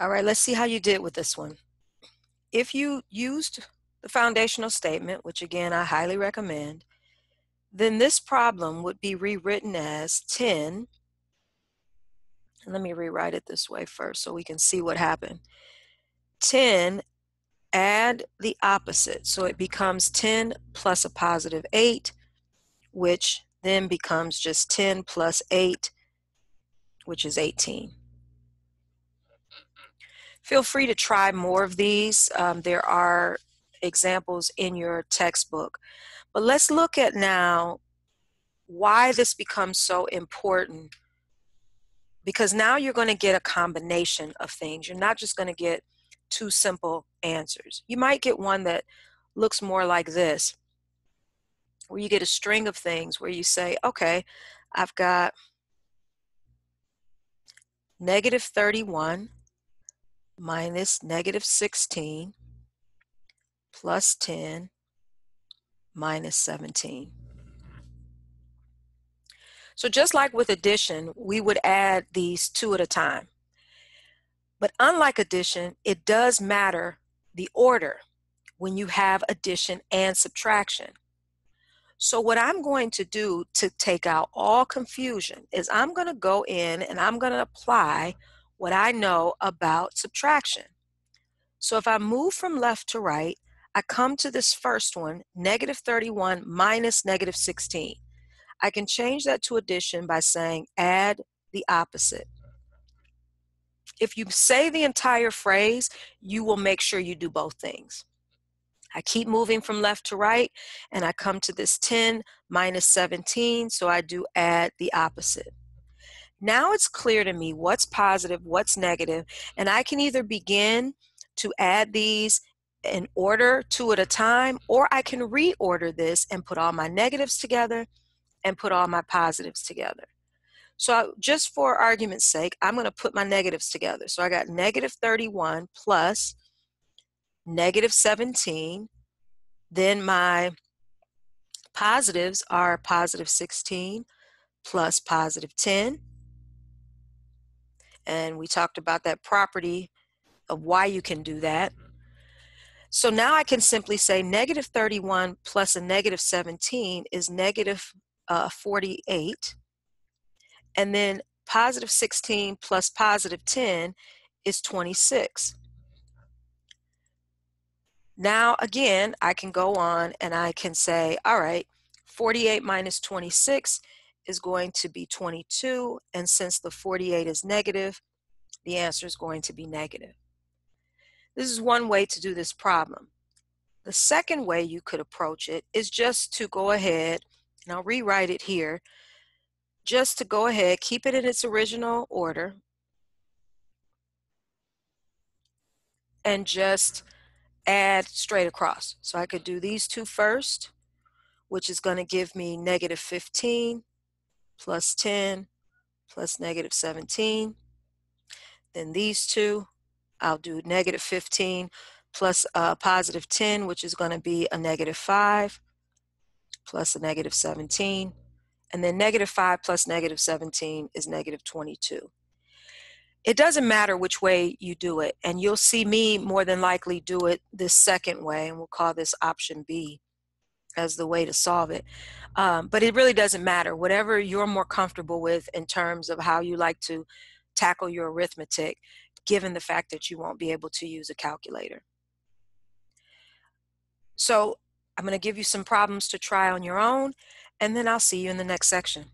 All right, let's see how you did with this one. If you used the foundational statement, which again I highly recommend, then this problem would be rewritten as 10. And let me rewrite it this way first so we can see what happened. 10, add the opposite. So it becomes 10 plus a positive 8, which then becomes just 10 plus 8, which is 18. Feel free to try more of these. Um, there are examples in your textbook. But let's look at now why this becomes so important. Because now you're going to get a combination of things. You're not just going to get two simple answers. You might get one that looks more like this, where you get a string of things where you say, okay, I've got negative 31 minus negative 16 plus 10 minus 17. So just like with addition, we would add these two at a time. But unlike addition, it does matter the order when you have addition and subtraction. So what I'm going to do to take out all confusion is I'm going to go in and I'm going to apply what I know about subtraction. So if I move from left to right, I come to this first one, negative 31 minus negative 16. I can change that to addition by saying add the opposite. If you say the entire phrase, you will make sure you do both things. I keep moving from left to right and I come to this 10 minus 17, so I do add the opposite. Now it's clear to me what's positive, what's negative, and I can either begin to add these in order two at a time, or I can reorder this and put all my negatives together and put all my positives together. So just for argument's sake, I'm going to put my negatives together. So I got negative 31 plus negative 17. Then my positives are positive 16 plus positive 10. And we talked about that property of why you can do that. So now I can simply say negative 31 plus a negative 17 is negative, uh, 48. And then positive 16 plus positive 10 is 26. Now, again, I can go on and I can say, all right, 48 minus 26 is going to be 22. And since the 48 is negative, the answer is going to be negative. This is one way to do this problem. The second way you could approach it is just to go ahead, and I'll rewrite it here, just to go ahead, keep it in its original order, and just add straight across. So I could do these two first, which is going to give me negative 15 plus 10 plus negative 17. Then these two, I'll do negative 15 plus a positive 10, which is going to be a negative 5, plus a negative 17. And then negative 5 plus negative 17 is negative 22. It doesn't matter which way you do it, and you'll see me more than likely do it this second way, and we'll call this option B as the way to solve it. Um, but it really doesn't matter. Whatever you're more comfortable with in terms of how you like to tackle your arithmetic, given the fact that you won't be able to use a calculator. So I'm going to give you some problems to try on your own, and then I'll see you in the next section.